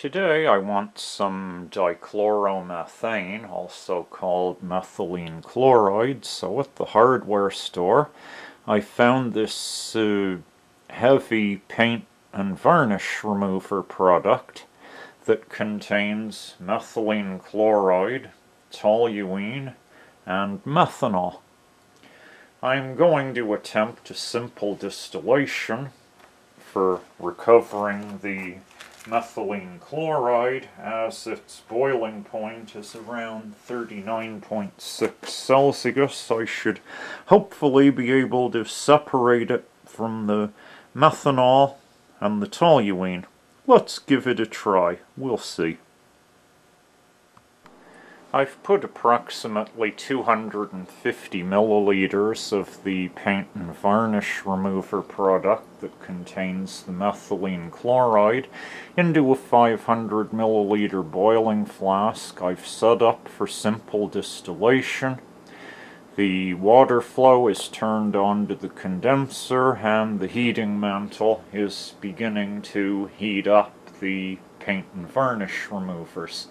Today I want some dichloromethane, also called methylene chloride. So at the hardware store I found this uh, heavy paint and varnish remover product that contains methylene chloride, toluene, and methanol. I'm going to attempt a simple distillation for recovering the methylene chloride as its boiling point is around 39.6 Celsius. I should hopefully be able to separate it from the methanol and the toluene. Let's give it a try. We'll see. I've put approximately 250 milliliters of the paint and varnish remover product that contains the methylene chloride into a 500 milliliter boiling flask I've set up for simple distillation. The water flow is turned on to the condenser and the heating mantle is beginning to heat up the paint and varnish removers.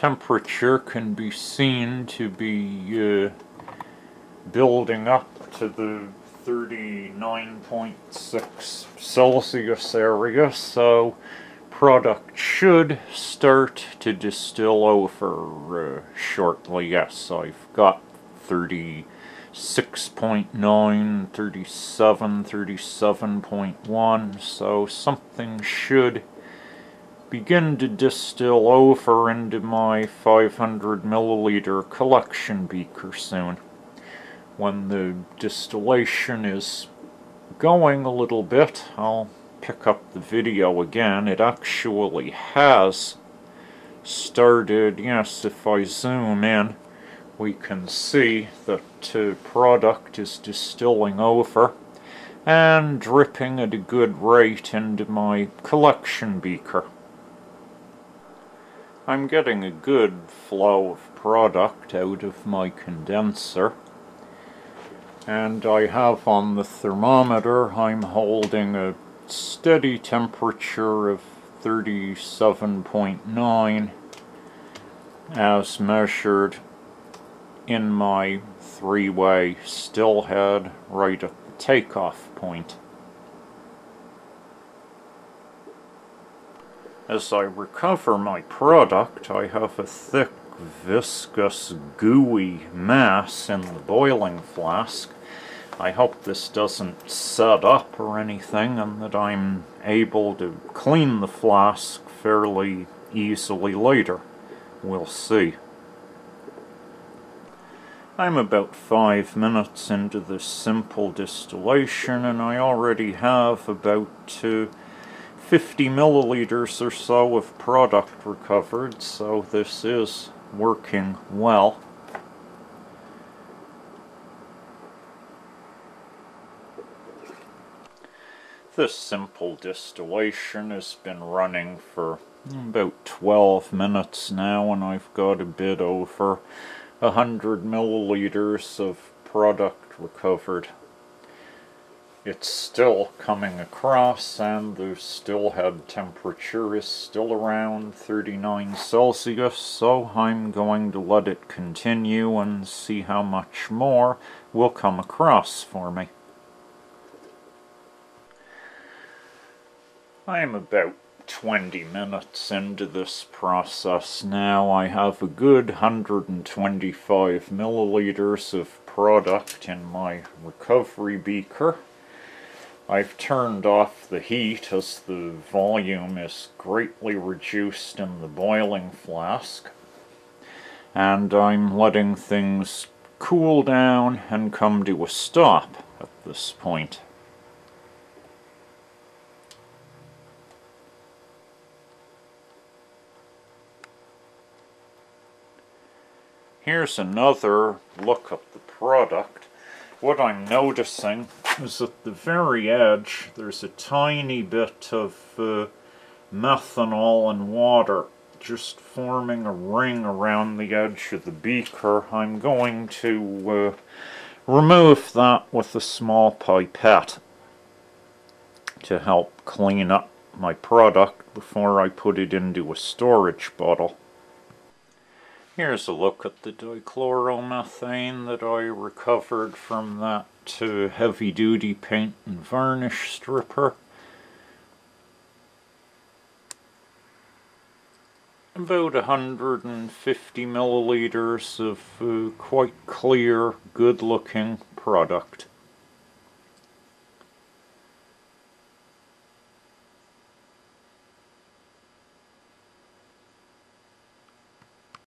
Temperature can be seen to be uh, building up to the 39.6 Celsius area, so product should start to distill over uh, shortly. Yes, I've got 36.9, 37, 37.1, so something should begin to distill over into my 500 milliliter collection beaker soon. When the distillation is going a little bit, I'll pick up the video again. It actually has started, yes, if I zoom in, we can see that the product is distilling over and dripping at a good rate into my collection beaker. I'm getting a good flow of product out of my condenser and I have on the thermometer I'm holding a steady temperature of 37.9 as measured in my three-way still head right at the takeoff point. As I recover my product, I have a thick, viscous, gooey mass in the boiling flask. I hope this doesn't set up or anything and that I'm able to clean the flask fairly easily later. We'll see. I'm about five minutes into this simple distillation and I already have about uh, 50 milliliters or so of product recovered, so this is working well. This simple distillation has been running for about 12 minutes now and I've got a bit over 100 milliliters of product recovered it's still coming across and the still head temperature is still around 39 Celsius so I'm going to let it continue and see how much more will come across for me. I am about 20 minutes into this process now. I have a good 125 milliliters of product in my recovery beaker. I've turned off the heat as the volume is greatly reduced in the boiling flask. And I'm letting things cool down and come to a stop at this point. Here's another look at the product what I'm noticing is at the very edge there's a tiny bit of uh, methanol and water just forming a ring around the edge of the beaker. I'm going to uh, remove that with a small pipette to help clean up my product before I put it into a storage bottle. Here's a look at the dichloromethane that I recovered from that uh, heavy duty paint and varnish stripper. About 150 milliliters of uh, quite clear, good looking product.